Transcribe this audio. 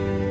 you.